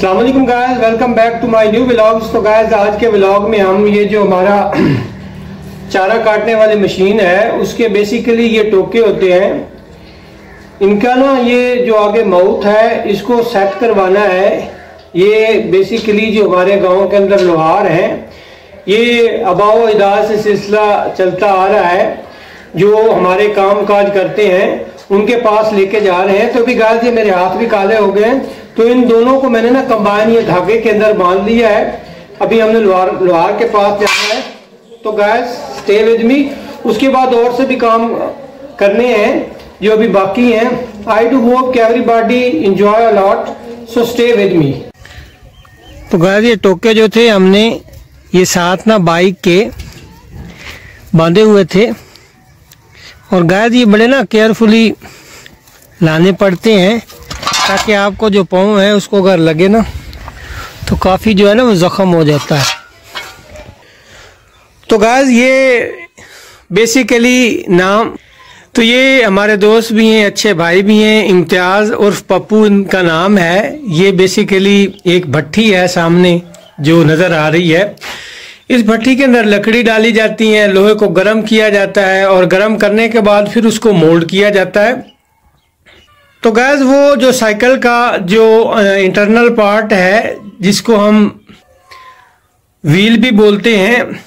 Allam guys welcome back to my new vlogs तो guys आज के व्लॉग में हम ये जो हमारा चारा काटने वाली मशीन है, उसके बेसिकली ये टोके होते हैं। इनका ना ये जो आगे माउथ है, इसको सेट करवाना है। ये बेसिकली जो हमारे गाँव के अंदर लोहार हैं, ये अबाव इदार से सिलसिला चलता आ रहा है। जो हमारे काम काज करते हैं, उनके पास लेके जा रहे हैं। तो भी गाय ये मेरे हाथ भी काले हो गए हैं। तो इन दोनों को मैंने ना कंबाइन ये धागे के अंदर बाँध लिया है। अभी हमने लोहार लोहार के पास जाना है। तो गैस स्टे विद मी उसके बाद और से भी काम करने हैं, जो अभी बाकी हैं। आई डू होप कि everybody enjoy a lot so stay with me तो गैस ये टोके जो थे, हमने ये साथ ना बाइक के बांधे हुए थे। और गैस ये बड़े ना केयरफुली लाने पड़ते हैं। ताकि आपको जो पाँव है, उसको अगर लगे ना तो काफ़ी जो है ना, वो ज़ख्म हो जाता है। तो गैस ये बेसिकली नाम तो ये हमारे दोस्त भी हैं, अच्छे भाई भी हैं, इम्तियाज़ उर्फ़ पप्पू इनका नाम है। ये बेसिकली एक भट्टी है सामने, जो नज़र आ रही है। इस भट्टी के अंदर लकड़ी डाली जाती है, लोहे को गर्म किया जाता है, और गर्म करने के बाद फिर उसको मोल्ड किया जाता है। तो गैस वो जो साइकिल का जो इंटरनल पार्ट है, जिसको हम व्हील भी बोलते हैं,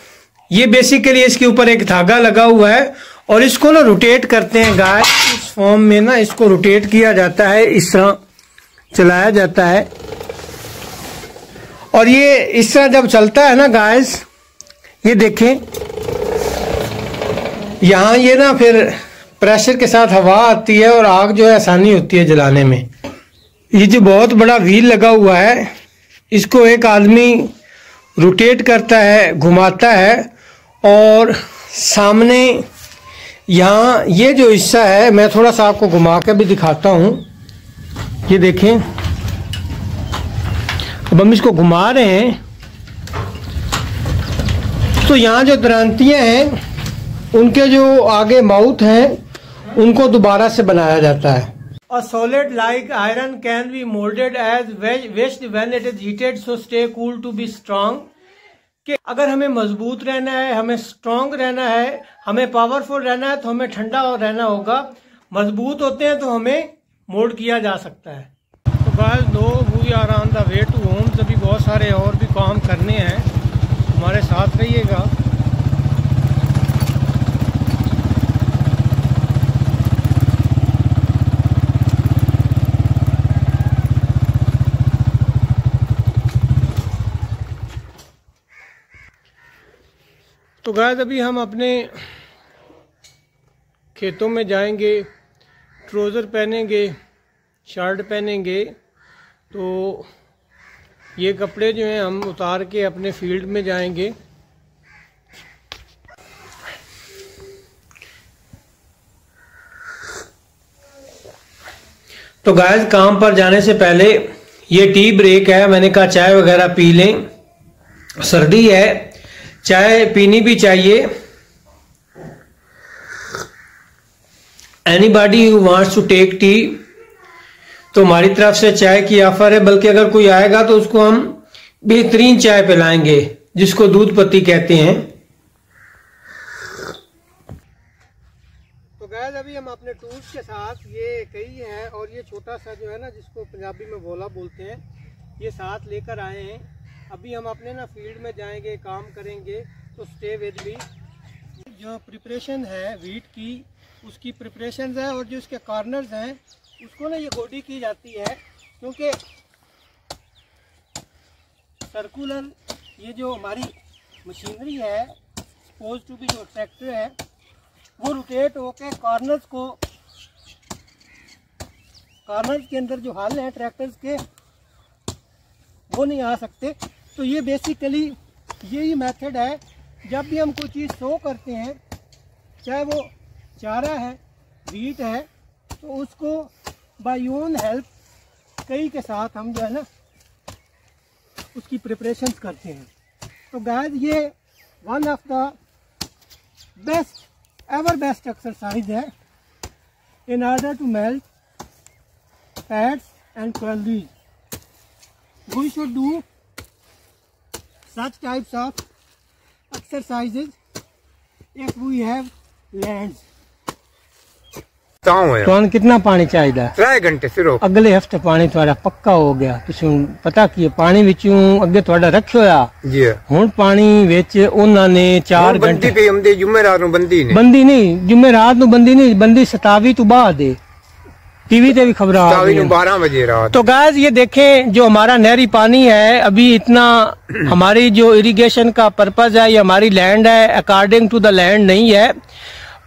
ये बेसिकली इसके ऊपर एक धागा लगा हुआ है और इसको ना रोटेट करते हैं गाय इस फॉर्म में ना इसको रोटेट किया जाता है, इस तरह चलाया जाता है। और ये इस तरह जब चलता है ना गायस ये देखें, यहाँ ये ना फिर प्रेशर के साथ हवा आती है और आग जो है आसानी होती है जलाने में। ये जो बहुत बड़ा व्हील लगा हुआ है, इसको एक आदमी रोटेट करता है, घुमाता है और सामने यहाँ ये जो हिस्सा है, मैं थोड़ा सा आपको घुमा के भी दिखाता हूँ। ये देखें। अब हम इसको घुमा रहे हैं। तो यहाँ जो द्रांतियाँ हैं, उनके जो आगे माउथ हैं उनको दोबारा से बनाया जाता है। A solid like iron can be molded as waste when it is heated, so stay cool to be strong. कि अगर हमें मज़बूत रहना है, हमें स्ट्रांग रहना है, हमें पावरफुल रहना है तो हमें ठंडा रहना होगा। मज़बूत होते हैं तो हमें मोल्ड किया जा सकता है। तो guys though we are on the way to home सभी बहुत सारे और भी काम करने हैं हमारे साथ रहिएगा। तो गाय अभी हम अपने खेतों में जाएँगे, ट्रोज़र पहनेंगे, शर्ट पहनेंगे तो ये कपड़े जो हैं हम उतार के अपने फ़ील्ड में जाएँगे। तो गाय काम पर जाने से पहले ये टी ब्रेक है। मैंने कहा चाय वगैरह पी लें। सर्दी है चाय पीनी भी चाहिए। Anybody who wants to take tea तो हमारी तरफ़ से चाय की ऑफ़र है, बल्कि अगर कोई आएगा तो उसको हम बेहतरीन चाय पिलाएँगे, जिसको दूध पत्ती कहते हैं। तो गैस अभी हम अपने टूल्स के साथ ये कई है, और ये छोटा सा जो है ना, जिसको पंजाबी में बोला बोलते हैं, ये साथ लेकर आए हैं। अभी हम अपने ना फ़ील्ड में जाएँगे, काम करेंगे तो स्टे विद मी जो प्रिपरेशन है वीट की, उसकी प्रिपरेशन है और जो उसके कॉर्नर्स हैं, उसको ना ये गोडी की जाती है, क्योंकि सर्कुलर ये जो हमारी मशीनरी है सपोज़ टू भी जो ट्रैक्टर है, वो रोटेट होके कॉर्नर्स को कॉर्नर्स के अंदर जो हल हैं ट्रैक्टर्स के, वो नहीं आ सकते। तो ये बेसिकली यही मेथड है। जब भी हम कोई चीज़ शो करते हैं, चाहे वो चारा है वीट है तो उसको बाई ओन हेल्प कई के साथ हम जो है ना, उसकी प्रिपरेशन करते हैं। तो गायद ये one of the best ever best exercise है in order to melt fats and calories we should do such types of exercises if we have lands. ਤੁਹਾਨੂੰ ਕਿੰਨਾ ਪਾਣੀ ਚਾਹੀਦਾ? 3 ਘੰਟੇ ਸਿਰਫ ਅਗਲੇ ਹਫ਼ਤੇ ਪਾਣੀ ਤੁਹਾਡਾ ਪੱਕਾ ਹੋ ਗਿਆ। ਤੁਸੀਂ ਪਤਾ ਕੀ ਹੈ ਪਾਣੀ ਵਿੱਚੋਂ ਅੱਗੇ ਤੁਹਾਡਾ ਰੱਖਿਆ ਹੋਇਆ। ਜੀ ਹੁਣ ਪਾਣੀ ਵਿੱਚ ਉਹਨਾਂ ਨੇ 4 ਬੰਦੀ ਘੰਟੇ ਪਈ ਹੁੰਦੇ ਜੁਮੇਰਾਤ ਨੂੰ ਬੰਦੀ ਨੇ ਬੰਦੀ ਨਹੀਂ ਜੁਮੇਰਾਤ ਨੂੰ ਬੰਦੀ ਨਹੀਂ ਬੰਦੀ 27 ਤੋਂ ਬਾਅਦ है टीवी पे भी खबर बारह बजे तो गैस ये देखें जो हमारा नहरी पानी है अभी इतना हमारी जो इरिगेशन का पर्पज है ये हमारी लैंड है अकॉर्डिंग टू द लैंड नहीं है।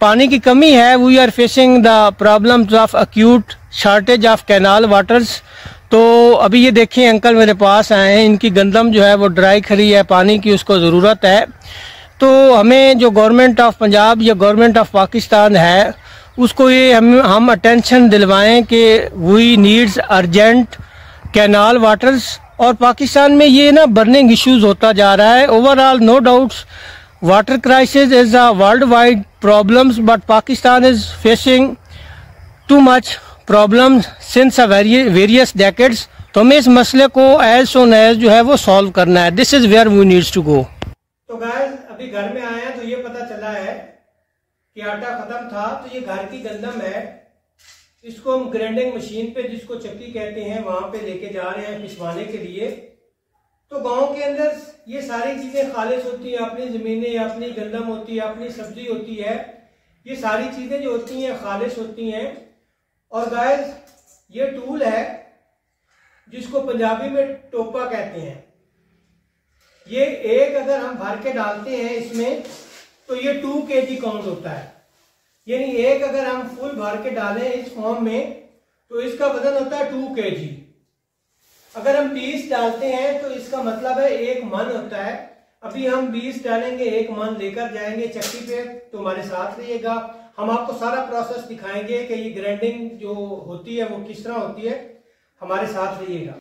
पानी की कमी है we are facing the problem of acute shortage of canal waters तो अभी ये देखे अंकल मेरे पास आए हैं इनकी गंदम जो है वो ड्राई खड़ी है पानी की उसको ज़रूरत है। तो हमें जो गवर्नमेंट ऑफ़ पंजाब या गवर्नमेंट ऑफ़ पाकिस्तान है उसको ये हम हम अटेंशन दिलवाएँ कि we needs urgent canal waters और पाकिस्तान में ये ना बर्निंग इश्यूज़ होता जा रहा है। Overall no doubts water crisis is a worldwide problems but Pakistan is facing too much problem since a various decades तो हमें इस मसले को एज सोन एज जो है वो सॉल्व करना है। This is where we needs to go तो गाइस अभी घर में आए हैं तो ये पता चला है कि आटा खत्म था तो ये घर की गंदम है। इसको हम ग्राइंडिंग मशीन पे, जिसको चक्की कहते हैं, वहाँ पे लेके जा रहे हैं पिसवाने के लिए। तो गाँव के अंदर ये सारी चीज़ें खालिश होती हैं, अपनी जमीनें, अपनी गंदम होती है, अपनी सब्ज़ी होती है। ये सारी चीज़ें जो होती हैं, खालिश होती हैं। और गाइस ये टूल है, जिसको पंजाबी में टोपा कहते हैं। ये एक अगर हम भर के डालते हैं इसमें तो ये टू के जी काउंट होता है। यानी एक अगर हम फुल भर के डालें इस फॉर्म में तो इसका वज़न होता है टू के जी अगर हम बीस डालते हैं तो इसका मतलब है एक मन होता है। अभी हम बीस डालेंगे, एक मन लेकर जाएँगे चक्की पे तो हमारे साथ रहिएगा। हम आपको सारा प्रोसेस दिखाएँगे कि ये ग्राइंडिंग जो होती है, वो किस तरह होती है। हमारे साथ रहिएगा।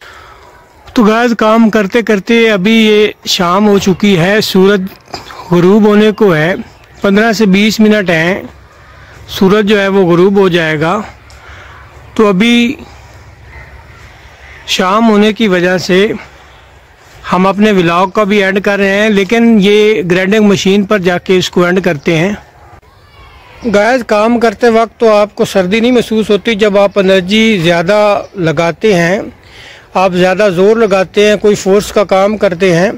तो गैस काम करते करते अभी ये शाम हो चुकी है, सूरज गरूब होने को है। पंद्रह से बीस मिनट हैं। सूरज जो है वो गरूब हो जाएगा। तो अभी शाम होने की वजह से हम अपने व्लॉग का भी एंड कर रहे हैं, लेकिन ये ग्राइंडिंग मशीन पर जाके इसको एंड करते हैं। गैस काम करते वक्त तो आपको सर्दी नहीं महसूस होती जब आप एनर्जी ज़्यादा लगाते हैं। आप ज़्यादा ज़ोर लगाते हैं, कोई फोर्स का काम करते हैं।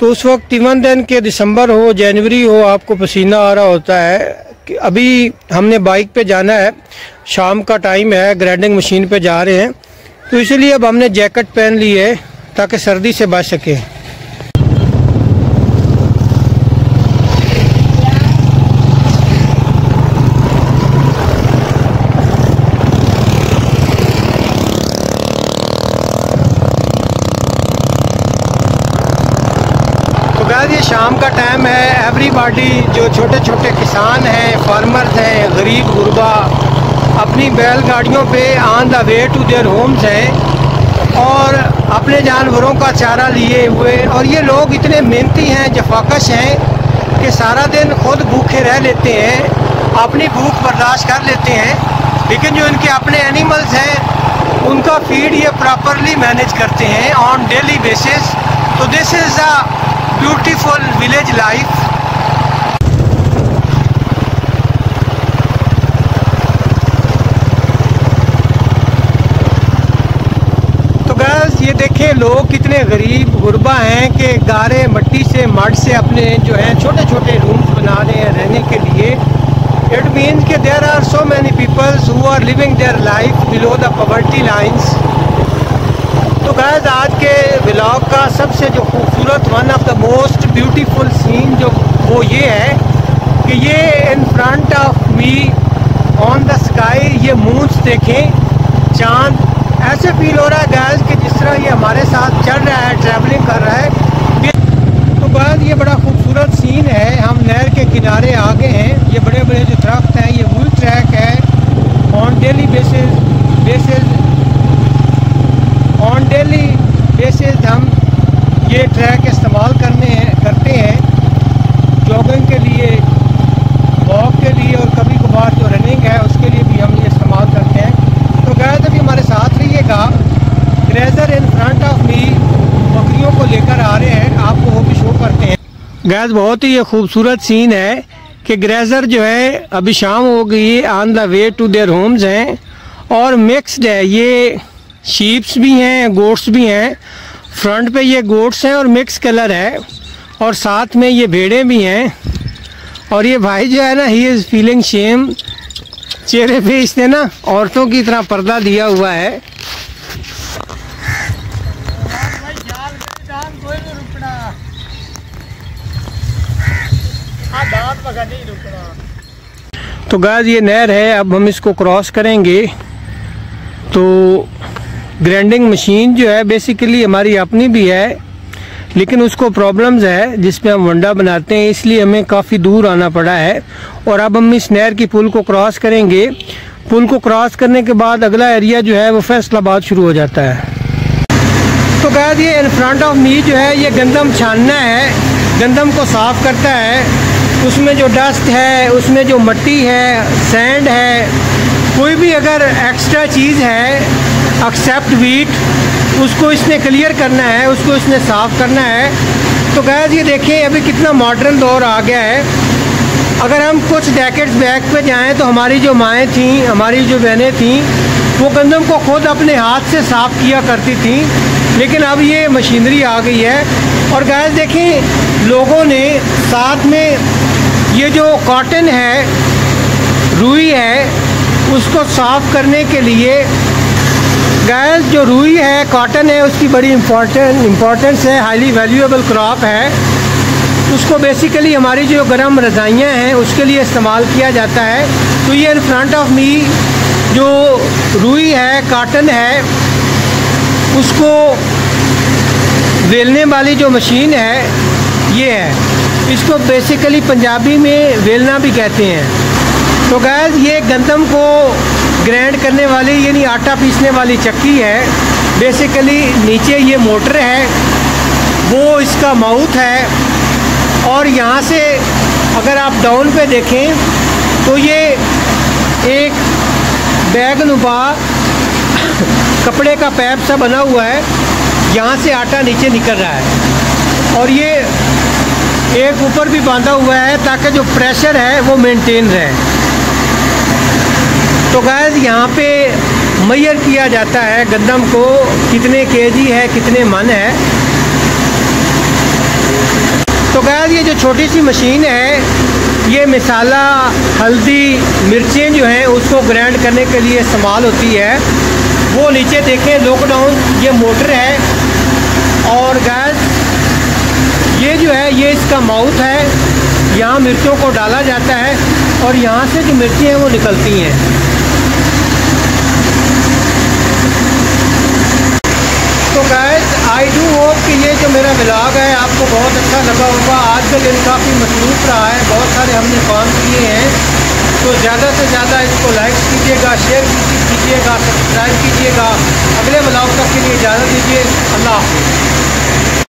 तो उस वक्त इवन दिन के दिसंबर हो, जनवरी हो, आपको पसीना आ रहा होता है कि अभी हमने बाइक पे जाना है। शाम का टाइम है, ग्राइंडिंग मशीन पे जा रहे हैं। तो इसलिए अब हमने जैकेट पहन ली है, ताकि सर्दी से बच सके तो गैस ये टाइम है एवरीबॉडी जो छोटे छोटे किसान हैं फार्मर्स हैं, गरीब गुरबा, अपनी बैलगाड़ियों पे on the way to their homes हैं और अपने जानवरों का चारा लिए हुए। और ये लोग इतने मेहनती हैं जफाकश हैं कि सारा दिन खुद भूखे रह लेते हैं, अपनी भूख बर्दाश्त कर लेते हैं। लेकिन जो इनके अपने एनिमल्स हैं, उनका फ़ीड ये प्रॉपरली मैनेज करते हैं ऑन डेली बेसिस तो this is a beautiful village life. तो गैस ये देखें लोग कितने गरीब गुरबा हैं कि गारे मट्टी से मड से अपने जो है छोटे छोटे रूम्स बना रहे हैं रहने के लिए। इट मीन्स के there are so many peoples who are living their life below the poverty lines guys आज के ब्लॉग का सबसे जो खूबसूरत one of the most beautiful scene जो वो ये है कि ये in front of me on the sky ये मूंछ देखें, चाँद। ऐसे फील हो रहा है गैस कि जिस तरह ये हमारे साथ चल रहा है ट्रैवलिंग कर रहा है। तो गैस ये बड़ा खूबसूरत सीन है, हम नहर के किनारे आ गए हैं। ये बड़े बड़े जो दरख्त हैं, ये वुल ट्रैक है on daily basis basis on daily basis हम ये ट्रैक इस्तेमाल करने हैं, करते हैं। जॉगिंग के लिए वॉक के लिए और कभी कभार जो रनिंग है, उसके लिए भी हम ये इस्तेमाल करते हैं। तो गैर अभी हमारे साथ रहिएगा। Grazer in front of me बकरियों को लेकर आ रहे हैं। आपको वो भी शो करते हैं। गैस बहुत ही ये खूबसूरत सीन है कि ग्रेजर जो है, अभी शाम हो गई on the way to their homes हैं। और मिक्सड है, ये शीप्स भी हैं गोट्स भी हैं। फ्रंट पे ये गोट्स हैं और मिक्स कलर है। और साथ में ये भेड़े भी हैं। और ये भाई जो है ना ही इज़ फीलिंग शेम चेहरे पे इसने ना औरतों की तरह पर्दा दिया हुआ है। तो गाज ये नहर है, अब हम इसको क्रॉस करेंगे। तो ग्राइंडिंग मशीन जो है बेसिकली हमारी अपनी भी है, लेकिन उसको प्रॉब्लम्स है, जिसमें हम वंडा बनाते हैं, इसलिए हमें काफ़ी दूर आना पड़ा है। और अब हम इस नहर की पुल को क्रॉस करेंगे। पुल को क्रॉस करने के बाद अगला एरिया जो है, वो फैसलाबाद शुरू हो जाता है। तो गैस ये इन फ्रंट ऑफ़ मी जो है, ये गंदम छानना है, गंदम को साफ़ करता है। उसमें जो डस्ट है, उसमें जो मट्टी है सैंड है, कोई भी अगर एक्स्ट्रा चीज़ है एक्सेप्ट वीट उसको इसने क्लियर करना है, उसको इसने साफ़ करना है। तो गैस ये देखें अभी कितना मॉडर्न दौर आ गया है। अगर हम कुछ डेकेट्स बैक पे जाएँ तो हमारी जो माएँ थीं, हमारी जो बहनें थीं, वो गंदम को खुद अपने हाथ से साफ़ किया करती थी। लेकिन अब ये मशीनरी आ गई है। और गैस देखें लोगों ने साथ में ये जो कॉटन है, रुई है, उसको साफ़ करने के लिए गैस जो रुई है कॉटन है, उसकी बड़ी इम्पोर्टेंट इम्पोर्टेंस है हाईली वैल्यूएबल क्रॉप है। उसको बेसिकली हमारी जो गर्म रजाइयाँ हैं, उसके लिए इस्तेमाल किया जाता है। तो ये इन फ्रंट ऑफ़ मी जो रुई है काटन है, उसको वेलने वाली जो मशीन है, ये है। इसको बेसिकली पंजाबी में वेलना भी कहते हैं। तो गैस ये गंदम को ग्राइंड करने वाली, यानी आटा पीसने वाली चक्की है। बेसिकली नीचे ये मोटर है, वो इसका माउथ है। और यहाँ से अगर आप डाउन पे देखें तो ये एक बैग नुबा कपड़े का पैप सा बना हुआ है। यहाँ से आटा नीचे निकल रहा है। और ये एक ऊपर भी बांधा हुआ है, ताकि जो प्रेशर है, वो मेंटेन रहे। तो गैस यहाँ पे मैयर किया जाता है गंदम को, कितने केजी है, कितने मन है। तो गैस ये जो छोटी सी मशीन है, ये मिसाला, हल्दी, मिर्चें जो हैं, उसको ग्राइंड करने के लिए इस्तेमाल होती है। वो नीचे देखें लॉकडाउन ये मोटर है। और गैस ये जो है, ये इसका माउथ है। यहाँ मिर्चों को डाला जाता है और यहाँ से जो मिर्ची हैं, वो निकलती हैं तो गैस आई डू होप कि ये जो मेरा ब्लॉग है, आपको बहुत अच्छा लगा होगा। आज का दिन काफ़ी मसरूफ रहा है, बहुत सारे हमने काम किए हैं। तो ज़्यादा से ज़्यादा इसको लाइक कीजिएगा शेयर कीजिएगा सब्सक्राइब कीजिएगा। अगले ब्लॉग तक के लिए इजाज़त दीजिए। अल्लाह हाफिज़।